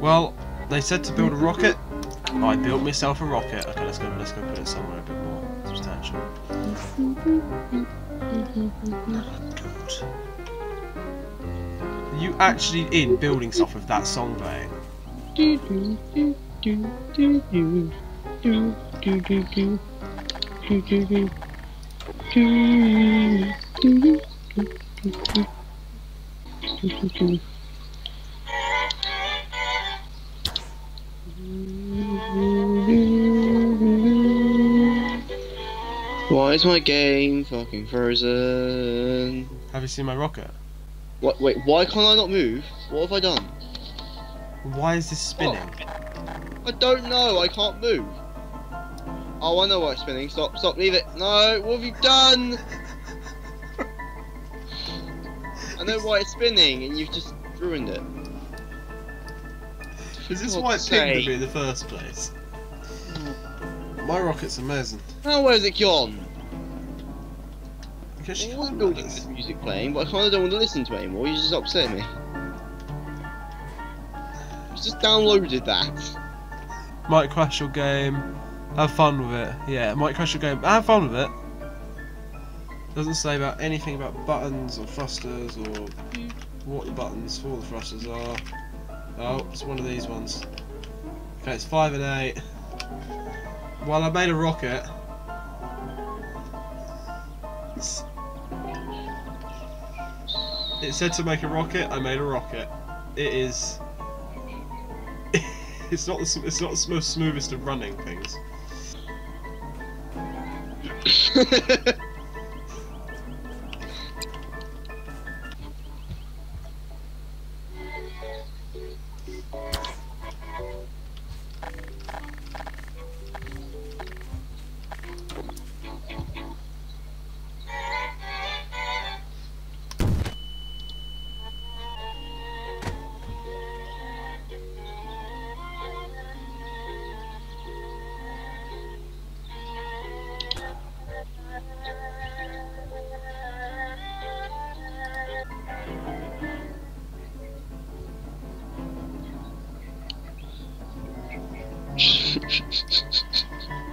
Well, they said to build a rocket. I built myself a rocket. Okay, let's go. Let's go put it somewhere a bit more substantial. Are you actually in building stuff with that song playing? Why is my game fucking frozen? Have you seen my rocket? What? Wait, why can't I not move? What have I done? Why is this spinning? Oh, I don't know. I can't move. Oh, I know why it's spinning. Stop! Stop! Leave it! No! What have you done? I know why it's spinning, and you've just ruined it. Is this it God's pinged me in the first place? Mm. My rocket's amazing. Now where's it gone? Because you I was can't building this. music playing, but I kind of don't want to listen to it anymore. You just upset me. You just downloaded that. Might crash your game. Have fun with it. Yeah, might crash your game. Have fun with it. Doesn't say about anything about buttons or thrusters or what the buttons for the thrusters are. Oh, it's one of these ones. Okay, it's five and eight. Well, I made a rocket. It's- It said to make a rocket. I made a rocket. It is. it's not the it's not the most smoothest of running things.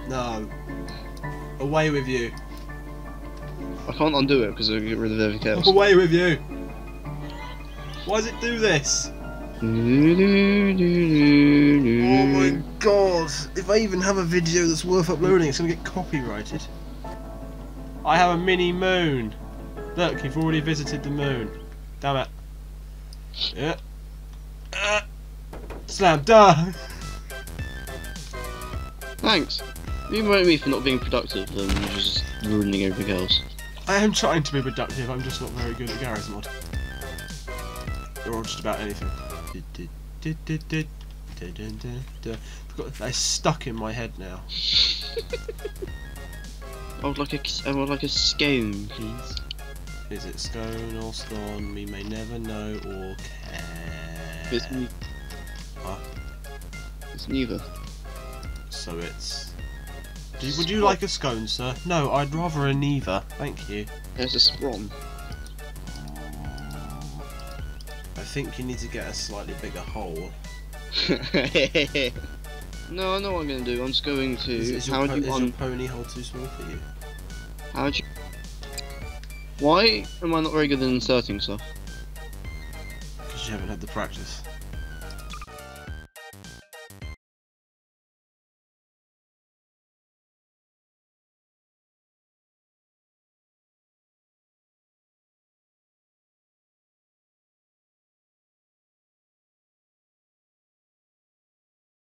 No. Away with you. I can't undo it because I get rid of everything else. Away with you. Why does it do this? Oh my god. If I even have a video that's worth uploading, it's gonna get copyrighted. I have a mini moon. Look, you've already visited the moon. Damn it. Yeah. Uh, slam dunk. Thanks. You moan me for not being productive and just ruining everything else. I am trying to be productive, I'm just not very good at Garry's Mod. Or just about anything. They're stuck in my head now. I would like a, I would like a scone, please. Is it scone or scone? We may never know or care. It's, ne- Huh? it's neither. So it's. Do you, would you like a scone, sir? No, I'd rather a neither. Thank you. There's a spawn. I think you need to get a slightly bigger hole. no, I know what I'm going to do. I'm just going to. Is, is, your, po- do you is your pony hole too small for you? How do you? Why am I not very good at inserting stuff? Because you haven't had the practice.